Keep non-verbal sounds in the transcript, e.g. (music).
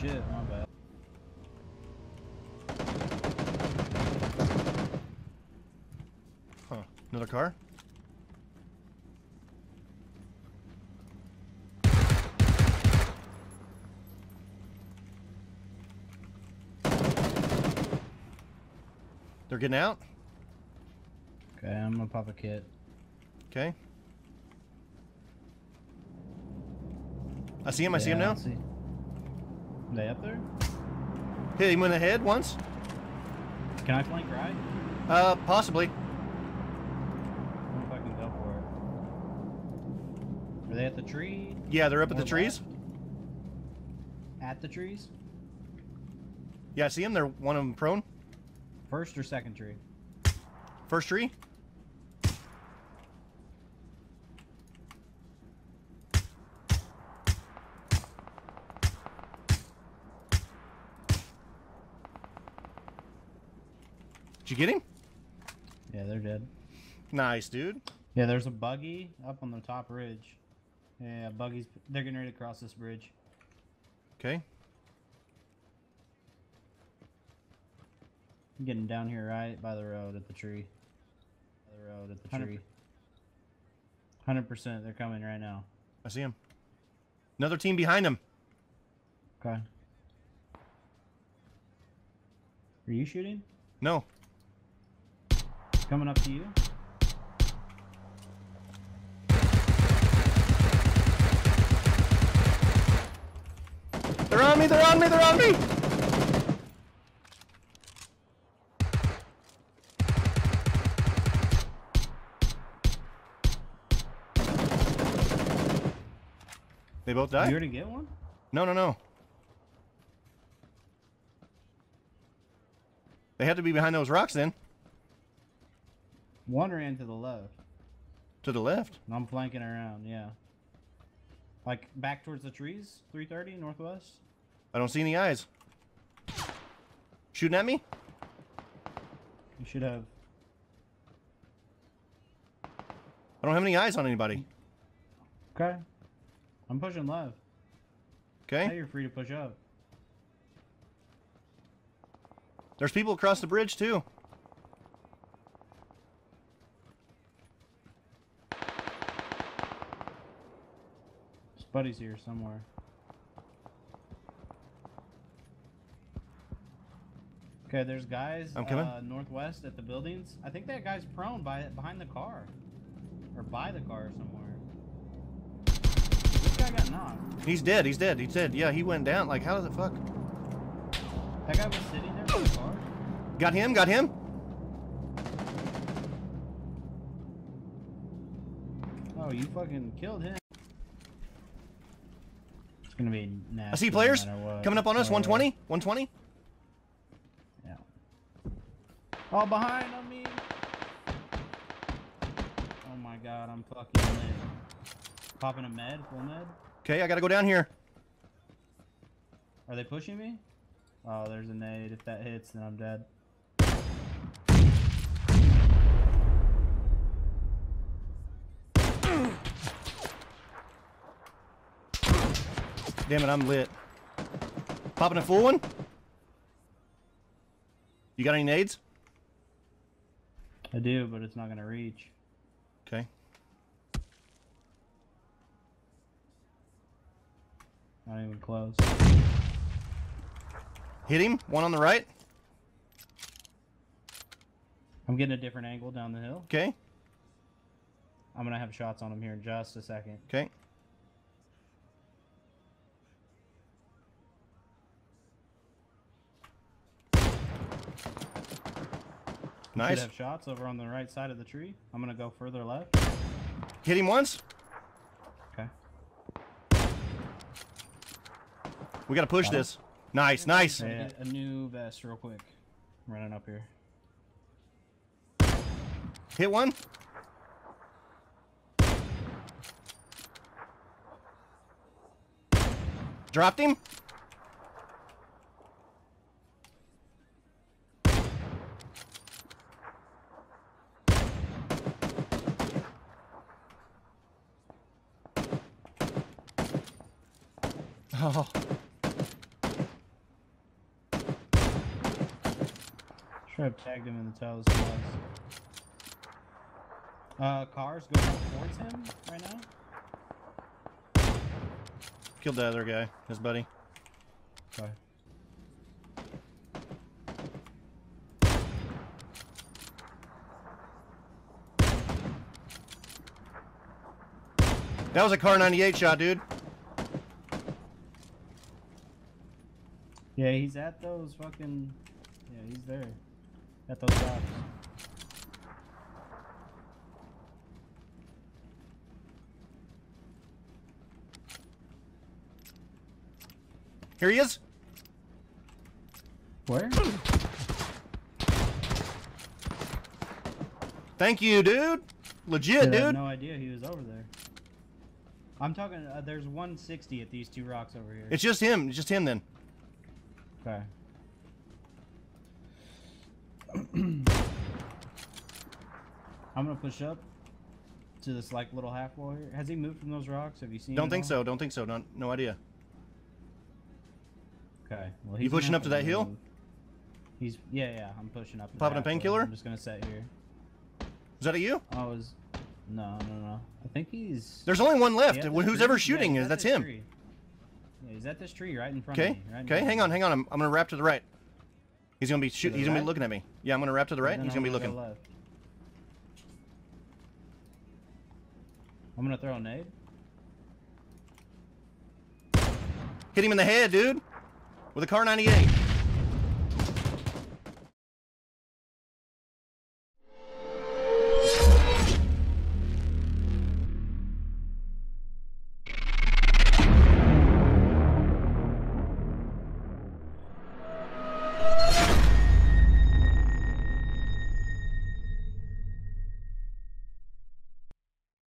shit, my bad. Huh. Another car? They're getting out? Okay, I'm gonna pop a kit. Okay. I see him, I see him Yeah, now. See. They up there? Hit him in the head once? Can I flank right? Uh, possibly. I don't know if I can go for it. Are they at the tree? Yeah, they're up at the trees. left? At the trees? Yeah, I see them. They're one of them prone. First or second tree? First tree. Did you get him? Yeah, they're dead. Nice, dude. Yeah, there's a buggy up on the top ridge. Yeah, buggies. They're getting ready to cross this bridge. Okay. I'm getting down here right by the road at the tree. By the road at the Hundred- tree. Hundred percent, they're coming right now. I see him. Another team behind him. Okay. Are you shooting? No. Coming up to you? They're on me. They're on me. They're on me. They both died? You already get one? No, no, no. They had to be behind those rocks then. One ran to the left. To the left. And I'm flanking around, yeah. Like back towards the trees, 330 northwest. I don't see any eyes. Shooting at me? You should have. I don't have any eyes on anybody. Okay. I'm pushing left. Okay. Now you're free to push up. There's people across the bridge too. Spuddy's here somewhere. Okay, there's guys I'm coming. Uh, northwest at the buildings. I think that guy's prone by behind the car, or by the car somewhere. This guy got knocked. He's dead. He's dead. He's dead. Yeah, he went down. Like, how does it fuck? That guy was sitting there by the car. Got him. Got him. Oh, you fucking killed him. Gonna be nasty. I see players what. coming up on us. Oh, 120. 120. Yeah. Oh, behind on me. Oh my god, I'm fucking lit. Popping a med, full med. Okay, I gotta go down here. Are they pushing me? Oh, there's a nade. If that hits, then I'm dead. Damn it, I'm lit. Popping a full one. You got any nades? I do, but it's not gonna reach. Okay. Not even close. Hit him. One on the right. I'm getting a different angle down the hill. Okay. I'm gonna have shots on him here in just a second. Okay. Should Nice. have shots over on the right side of the tree. I'm gonna go further left. Hit him once. Okay. We gotta push Got him. this. Nice, nice. Hey, a new vest real quick. I'm running up here. Hit one. Dropped him. Oh. (laughs) Should have tagged him in the tower. Uh, cars going towards him right now. Killed the other guy, his buddy. Okay. That was a Kar98 shot, dude. Yeah, he's at those fucking. Yeah, he's there. At those rocks. Here he is. Where? Thank you, dude. Legit, dude. I had no idea he was over there. I'm talking. Uh, there's 160 at these two rocks over here. It's just him. It's just him then. Okay. (clears throat) I'm gonna push up to this like little half wall here. Has he moved from those rocks? Have you seen? Don't think at so. Don't think so. Don't, no idea. Okay. Well, You pushing up to that hill? move. He's yeah yeah. I'm pushing up. Popping a painkiller? I'm just gonna sit here. Is that a you? I was. No no no. I think he's. There's only one left. Yeah, Who's ever shooting Yeah, is that's him. tree. Yeah, that this tree right in front of Okay. me. Right Okay. front Hang on. Hang on. I'm, I'm gonna wrap to the right. He's gonna be shoot. He's gonna be looking at me. Yeah, I'm gonna wrap to the right. He's I'm gonna be go looking. left. I'm gonna throw a nade. Hit him in the head, dude. With a Kar98.